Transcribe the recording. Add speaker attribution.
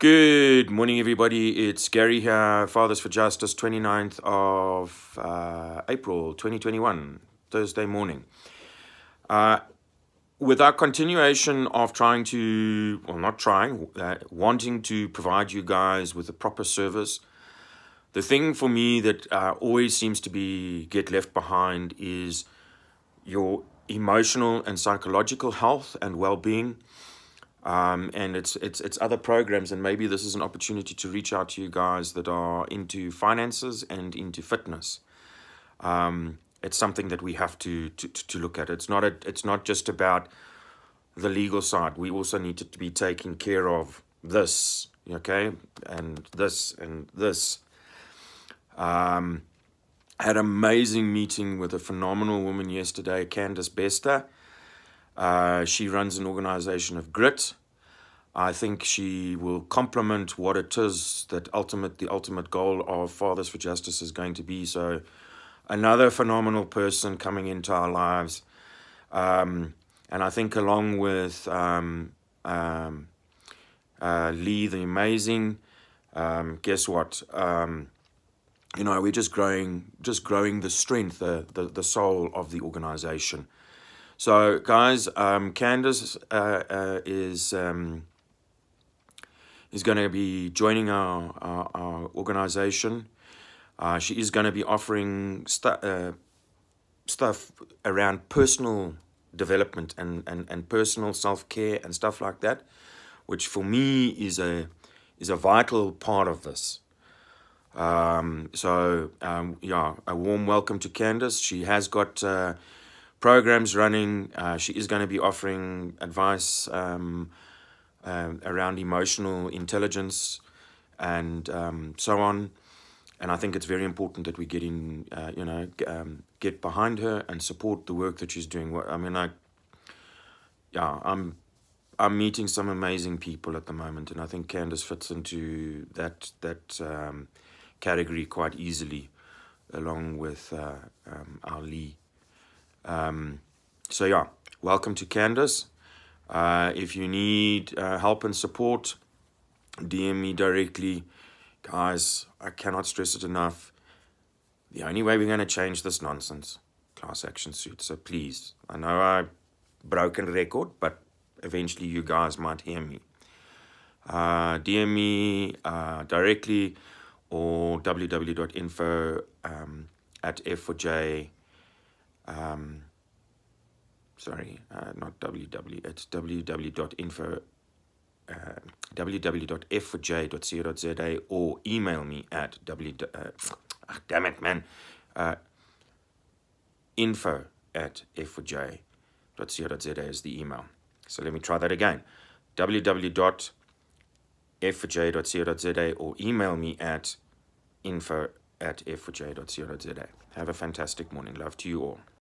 Speaker 1: Good morning, everybody. It's Gary here, Fathers for Justice, 29th of uh, April 2021, Thursday morning. Uh, with our continuation of trying to, well, not trying, uh, wanting to provide you guys with a proper service, the thing for me that uh, always seems to be get left behind is your emotional and psychological health and well-being um, and it's it's it's other programs and maybe this is an opportunity to reach out to you guys that are into finances and into fitness. Um, it's something that we have to, to to look at. It's not a, it's not just about the legal side. We also need to be taking care of this okay? And this and this. Um, had an amazing meeting with a phenomenal woman yesterday, Candace Bester. Uh, she runs an organization of grit. I think she will complement what it is that ultimate the ultimate goal of Fathers for Justice is going to be. So, another phenomenal person coming into our lives, um, and I think along with um, um, uh, Lee the Amazing, um, guess what? Um, you know, we're just growing, just growing the strength, the, the, the soul of the organization. So, guys, um, Candace uh, uh, is um, is going to be joining our, our, our organization. Uh, she is going to be offering stu uh, stuff around personal development and, and, and personal self-care and stuff like that, which for me is a is a vital part of this. Um, so, um, yeah, a warm welcome to Candace. She has got uh, programs running. Uh, she is going to be offering advice um, uh, around emotional intelligence and um, so on. And I think it's very important that we get in, uh, you know, um, get behind her and support the work that she's doing. I mean, I, yeah, I'm I'm meeting some amazing people at the moment, and I think Candace fits into that that um, category quite easily, along with uh, um, Ali. Um, so yeah, welcome to Candace. Uh, if you need uh, help and support, DM me directly. Guys, I cannot stress it enough. The only way we're going to change this nonsense, class action suit. So please, I know I broken record, but eventually you guys might hear me. Uh, DM me uh, directly or www.info um, at f4j um, sorry uh, not www it's www.info uh, www.f4j.co.za or email me at w uh, oh, damn it man uh, info at f4j.co.za is the email so let me try that again www f4j.co.za or email me at info at f4j.co.za. Have a fantastic morning. Love to you all.